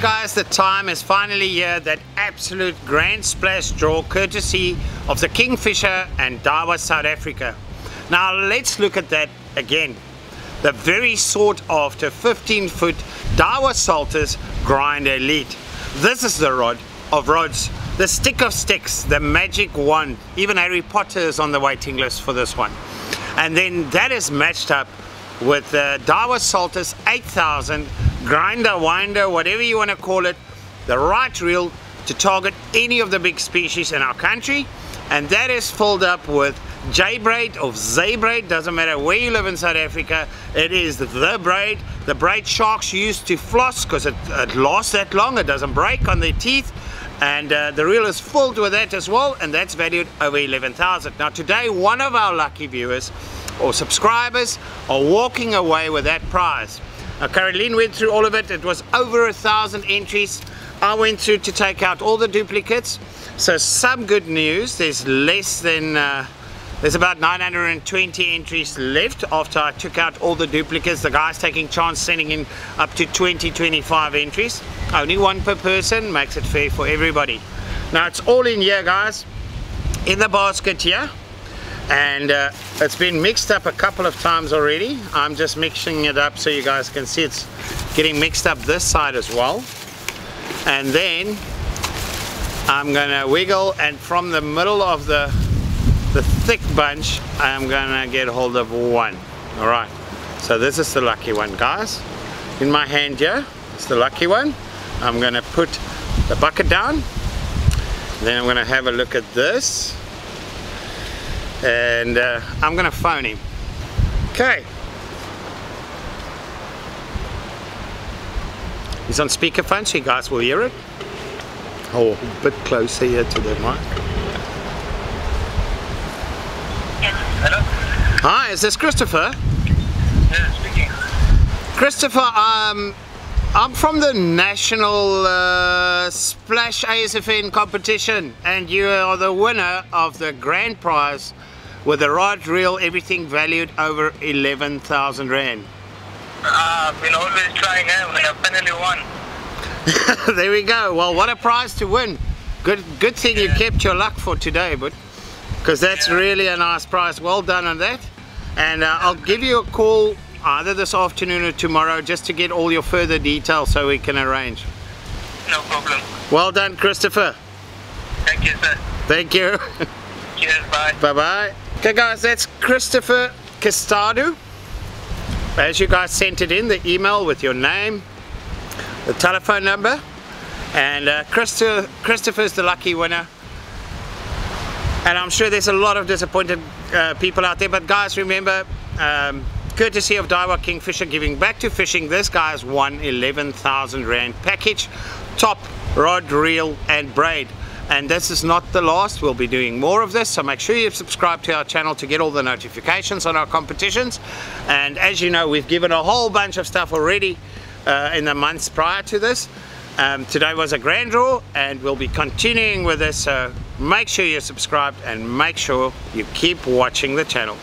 guys, the time is finally here, that absolute grand splash draw courtesy of the Kingfisher and Daiwa South Africa. Now let's look at that again. The very sought after 15 foot Daiwa Saltist Grinder Elite. This is the rod of rods, the stick of sticks, the magic wand. Even Harry Potter is on the waiting list for this one. And then that is matched up with uh, the Daiwa Saltist 8000 grinder, winder, whatever you want to call it, the right reel to target any of the big species in our country. And that is filled up with J braid or Z braid, doesn't matter where you live in South Africa, it is the braid. The braid sharks use to floss because it, it, lasts that long, it doesn't break on their teeth. And uh, the reel is filled with that as well, and that's valued over 11,000. Now today, one of our lucky viewers or subscribers are walking away with that prize. Now Caroline went through all of it, it was over a thousand entries. I went through to take out all the duplicates. So some good news, there's less than, uh, there's about 920 entries left after I took out all the duplicates. The guy's taking chance sending in up to 20, 25 entries. Only one per person, makes it fair for everybody. Now it's all in here guys, in the basket here and uh, it's been mixed up a couple of times already. I'm just mixing it up so you guys can see it's getting mixed up this side as well. And then I'm gonna wiggle and from the middle of the the thick bunch I'm gonna get hold of one. All right. So this is the lucky one guys. In my hand here it's the lucky one. I'm gonna put the bucket down. Then I'm gonna have a look at this and uh, I'm gonna phone him. Okay. He's on speakerphone so you guys will hear it. Oh, a bit closer here to the mic. Hello? Hi, is this Christopher? Yeah, speaking. Christopher, um, I'm from the National uh, Splash ASFN competition and you are the winner of the grand prize with the rod, reel, everything valued over 11,000 Rand. Uh, I've been always trying and I finally won. there we go. Well, what a prize to win. Good good thing yeah. you kept your luck for today, but because that's yeah. really a nice prize. Well done on that. And uh, I'll give you a call either this afternoon or tomorrow just to get all your further details so we can arrange. No problem. Well done, Christopher. Thank you, sir. Thank you. Cheers, bye. Bye-bye. Okay guys, that's Christopher Castado. As you guys sent it in, the email with your name, the telephone number, and uh, Christo Christopher's the lucky winner. And I'm sure there's a lot of disappointed uh, people out there, but guys remember, um, courtesy of Daiwa Kingfisher giving back to fishing, this guy has won 11,000 Rand package, top rod, reel and braid. And this is not the last. We'll be doing more of this so make sure you subscribe to our channel to get all the notifications on our competitions. And as you know we've given a whole bunch of stuff already uh, in the months prior to this. Um, today was a grand draw and we'll be continuing with this so make sure you're subscribed and make sure you keep watching the channel